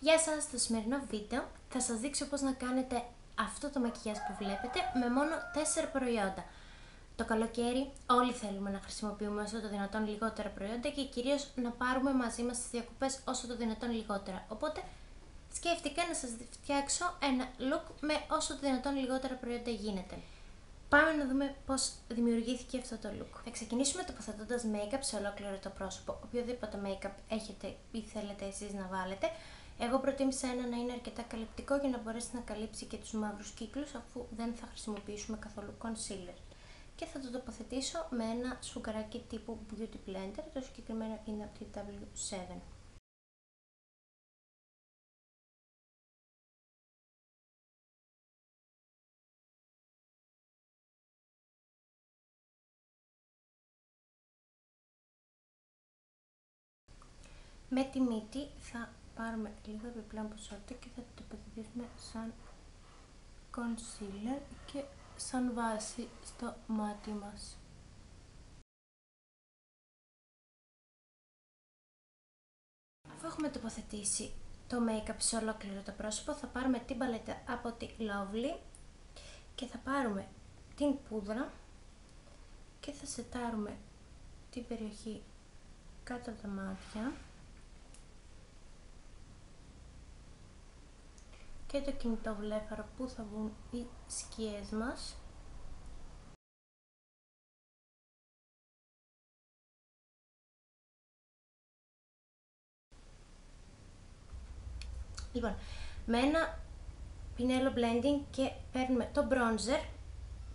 Γεια σας, στο σημερινό βίντεο θα σας δείξω πώς να κάνετε αυτό το μακιγιάζ που βλέπετε με μόνο 4 προϊόντα. Το καλοκαίρι όλοι θέλουμε να χρησιμοποιούμε όσο το δυνατόν λιγότερα προϊόντα και κυρίως να πάρουμε μαζί μας τις διακοπές όσο το δυνατόν λιγότερα. Οπότε σκέφτηκα να σας φτιάξω ένα look με όσο το δυνατόν λιγότερα προϊόντα γίνεται. Πάμε να δούμε πώς δημιουργήθηκε αυτό το look. Θα ξεκινήσουμε τοποθετώντας make-up σε ολόκληρο το πρόσωπο. Οποιοδήποτε make-up έχετε ή θέλετε εσείς να βάλετε. Εγώ προτίμησα ένα να είναι αρκετά καλυπτικό για να μπορέσει να καλύψει και τους μαύρους κύκλους αφού δεν θα χρησιμοποιήσουμε καθόλου concealer. Και θα το τοποθετήσω με ένα σφουγγαράκι τύπου Beauty Blender, το συγκεκριμένο είναι από τη W7. Με τη μύτη θα πάρουμε λίγο επιπλέον ποσότητα και θα το τοποθετήσουμε σαν concealer και σαν βάση στο μάτι μας. Αφού έχουμε τοποθετήσει το make-up σε ολόκληρο το πρόσωπο θα πάρουμε την παλέτα από τη Lovely και θα πάρουμε την πούδρα και θα σετάρουμε την περιοχή κάτω από τα μάτια και το κινητό βλέφαρο που θα βγουν οι σκιές μας. Λοιπόν, με ένα πινέλο blending και παίρνουμε το bronzer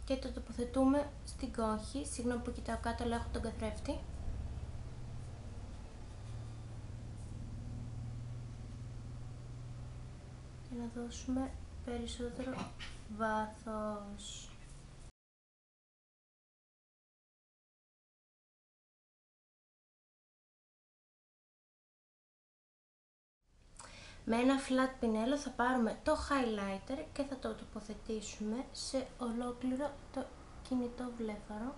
και το τοποθετούμε στην κόχη. Συγγνώμη που κοιτάω κάτω, αλλά έχω τον καθρέφτη. Να δώσουμε περισσότερο βάθος. Με ένα flat πινέλο θα πάρουμε το highlighter και θα το τοποθετήσουμε σε ολόκληρο το κινητό βλέφαρο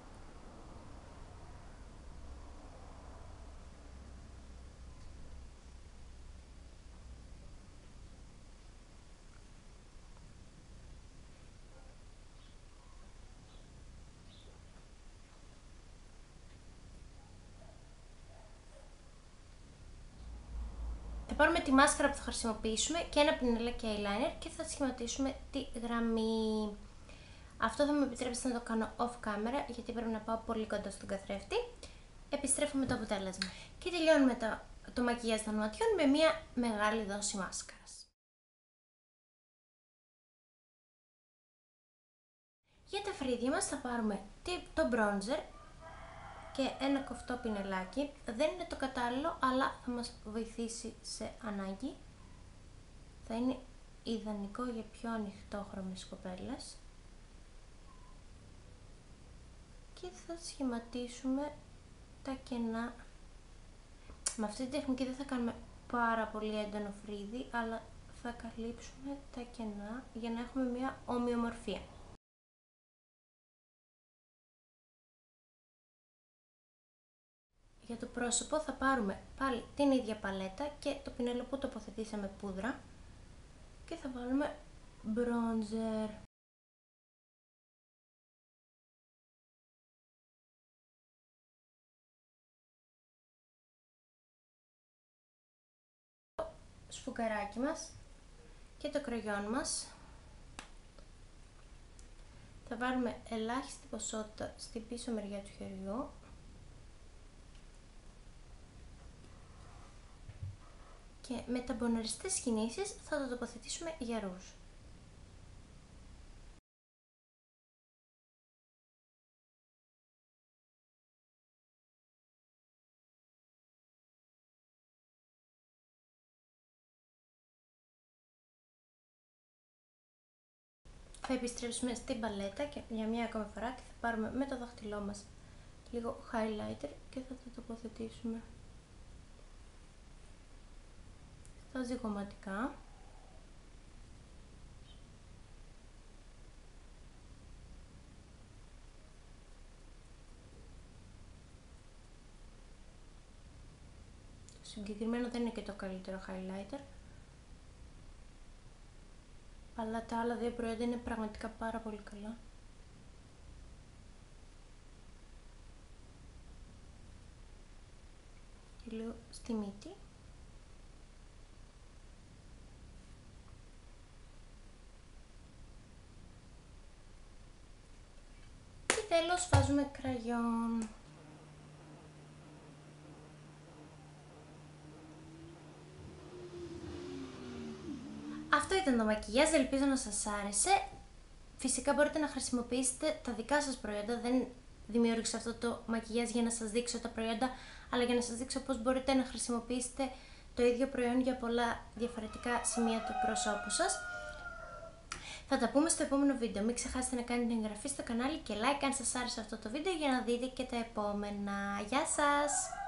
Θα πάρουμε τη μάσκαρα που θα χρησιμοποιήσουμε και ένα πινελάκι eyeliner και θα σχηματίσουμε τη γραμμή. Αυτό θα με επιτρέψει να το κάνω off camera γιατί πρέπει να πάω πολύ κοντά στον καθρέφτη. Επιστρέφω με το αποτέλεσμα. Και τελειώνουμε το, το μακιγιάζ των ματιών με μια μεγάλη δόση μάσκαρας. Για τα φρύδια μας θα πάρουμε το bronzer και ένα κοφτό πινελάκι. Δεν είναι το κατάλληλο, αλλά θα μας βοηθήσει σε ανάγκη. Θα είναι ιδανικό για πιο ανοιχτόχρωμες κοπέλες. Και θα σχηματίσουμε τα κενά. Με αυτή τη τεχνική δεν θα κάνουμε πάρα πολύ έντονο φρύδι, αλλά θα καλύψουμε τα κενά για να έχουμε μια ομοιομορφία. Για το πρόσωπο θα πάρουμε πάλι την ίδια παλέτα και το πινέλο που τοποθετήσαμε πούδρα και θα βάλουμε bronzer. Το σφουγγαράκι μας και το κρογιόν μας θα βάλουμε ελάχιστη ποσότητα στην πίσω μεριά του χεριού και με ταμποναριστές κινήσεις θα το τοποθετήσουμε για ρούζ. Θα επιστρέψουμε στην παλέτα και για μια ακόμα φορά και θα πάρουμε με το δάχτυλό μας λίγο highlighter και θα το τοποθετήσουμε τα ζυγωματικά. Το συγκεκριμένο δεν είναι και το καλύτερο highlighter, Αλλά τα άλλα δύο προϊόντα είναι πραγματικά πάρα πολύ καλά. Και λίγο στη μύτη. Τέλος βάζουμε κραγιόν. Αυτό ήταν το μακιγιάζ, ελπίζω να σας άρεσε. Φυσικά μπορείτε να χρησιμοποιήσετε τα δικά σας προϊόντα, δεν δημιούργησα αυτό το μακιγιάζ για να σας δείξω τα προϊόντα, αλλά για να σας δείξω πώς μπορείτε να χρησιμοποιήσετε το ίδιο προϊόν για πολλά διαφορετικά σημεία του προσώπου σας. Θα τα πούμε στο επόμενο βίντεο. Μην ξεχάσετε να κάνετε εγγραφή στο κανάλι και like αν σας άρεσε αυτό το βίντεο για να δείτε και τα επόμενα. Γεια σας!